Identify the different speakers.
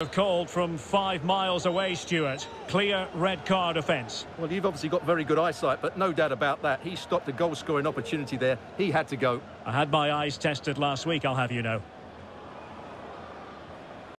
Speaker 1: Have called from five miles away, Stewart. Clear red card offence.
Speaker 2: Well, you've obviously got very good eyesight, but no doubt about that. He stopped a goal-scoring opportunity there. He had to go.
Speaker 1: I had my eyes tested last week, I'll have you know.